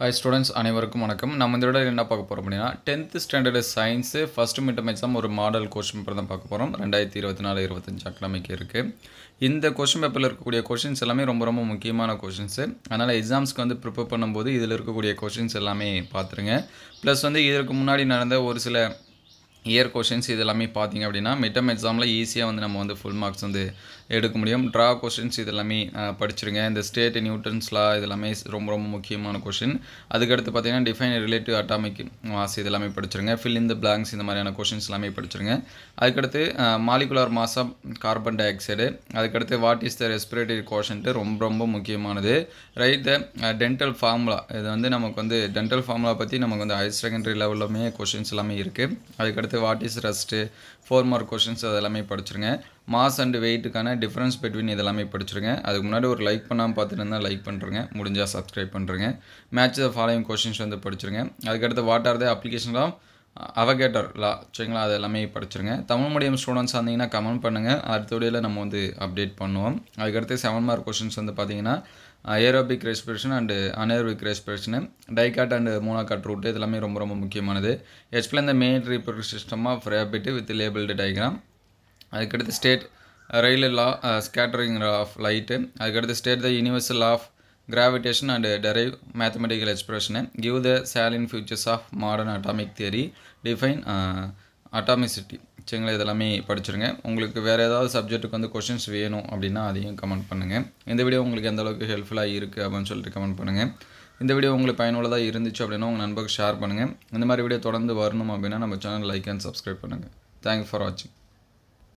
Hi students அனைவருக்கும் வணக்கம். நம்ம இந்த விட என்ன பார்க்க போகிறோம் அப்படின்னா tenth standard science first midterm exam ஒரு மாடல் கொஷின் பேப்பர் தான் பார்க்க போகிறோம் ரெண்டாயிரத்தி இருபத்தி நாலு இருபத்தஞ்சு அக்கடமிக்கு இருக்குது இந்த கொஸ்டின் பேப்பரில் இருக்கக்கூடிய கொஷின்ஸ் எல்லாமே ரொம்ப ரொம்ப முக்கியமான கொஷின்ஸு அதனால் எக்ஸாம்ஸ்க்கு வந்து ப்ரிப்பேர் பண்ணும்போது இதில் இருக்கக்கூடிய கொஷின்ஸ் எல்லாமே பார்த்துருங்க. ப்ளஸ் வந்து இதற்கு முன்னாடி நடந்த ஒரு சில இயர் கொஷின்ஸ் இது எல்லாமே பார்த்தீங்க அப்படின்னா மிட்டம் எக்ஸாமில் ஈஸியாக வந்து நம்ம வந்து ஃபுல் மார்க்ஸ் வந்து எடுக்க முடியும். ட்ரா கொஷின்ஸ் இது எல்லாமே படிச்சிருங்க. இந்த ஸ்டேட் நியூட்டன்ஸ்லாம் இது எல்லாமே ரொம்ப ரொம்ப முக்கியமான கொஷின் அதுக்கடுத்து பார்த்தீங்கன்னா டிஃபைன் ரிலேட்டிவ் அட்டாமிக் மாஸ் இது எல்லாமே படிச்சிருங்க. ஃபில் இன் த பிளாங்க்ஸ் இந்த மாதிரியான கொஷின்ஸ் எல்லாமே படிச்சிருங்க. அதுக்கடுத்து molecular mass of carbon dioxide அதுக்கடுத்து what is the respiratory quotient ரொம்ப ரொம்ப முக்கியமானது. ரைட் த டென்டல் ஃபார்முலா இது வந்து நமக்கு வந்து டென்டல் ஃபார்முலா பற்றி நமக்கு வந்து ஹையர் செகண்டரி லெவலுமே கொஷின்ஸ் எல்லாமே இருக்குது அதுக்கடுத்து what is rust four mark questions அது எல்லாமே படிச்சிருங்க. மாஸ் அண்ட் வெயிட்டுக்கான டிஃப்ரென்ஸ் பிட்வீன் இதெல்லாமே படிச்சிருங்க. அதுக்கு முன்னாடி ஒரு லைக் பண்ணாமல் பார்த்துட்டு லைக் பண்ணுறேங்க முடிஞ்சால் சப்ஸ்கிரைப் பண்ணுறேங்க மேட்ச் த ஃபாலோயிங் கொஷின்ஸ் வந்து படிச்சிருங்க. அதுக்கடுத்து what are the application of Avogadro law சரிங்களா அது எல்லாமே படிச்சிருங்க. தமிழ் மீடியம் ஸ்டூடெண்ட்ஸ் வந்தீங்கன்னா கமெண்ட் பண்ணுங்கள் அடுத்த வீடியோவில் நம்ம வந்து அப்டேட் பண்ணுவோம். அதுக்கடுத்து செவன் மார்க் கொஷின்ஸ் வந்து பார்த்தீங்கன்னா aerobic respiration and anaerobic respiration dicot and monocot root இதெல்லாமே ரொம்ப ரொம்ப முக்கியமானது. Explain the main reproduct system of rabbit with labelled diagram அதுக்கடுத்து state Rayleigh law scattering of light அதுக்கடுத்து state the universal of gravitation derive mathematical mathematical give the the salient of of modern atomic theory define atomicity. சரிங்களா இதெல்லாமே படிச்சிருங்க. உங்களுக்கு வேறு ஏதாவது சப்ஜெக்ட்டுக்கு வந்து questions வேணும் அப்படின்னா அதையும் கமெண்ட் பண்ணுங்கள் இந்த வீடியோ உங்களுக்கு எந்த அளவுக்கு ஹெல்ப்ஃபுல்லாக இருக்குது அப்படின்னு சொல்லிட்டு கமெண்ட் பண்ணுங்கள் இந்த வீடியோ உங்களுக்கு பயனுள்ளதாக இருந்துச்சு அப்படின்னா உங்கள் நண்பருக்கு ஷேர் பண்ணுங்கள் இந்த மாதிரி வீடியோ தொடர்ந்து வரணும் அப்படின்னா நம்ம சேனல் லைக் அண்ட் சப்ஸ்கிரைப் பண்ணுங்கள் தேங்க்யூ ஃபார் வாட்சிங்